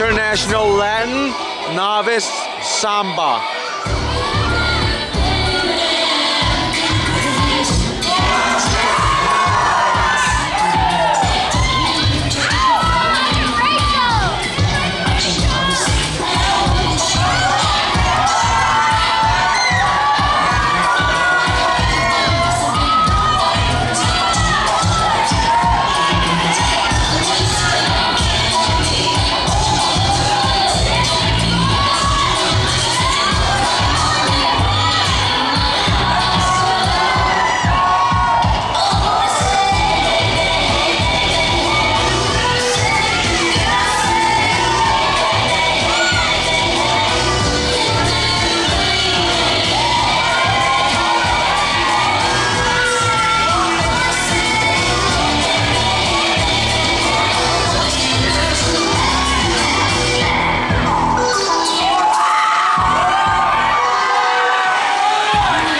International Latin Novice Samba. Lord!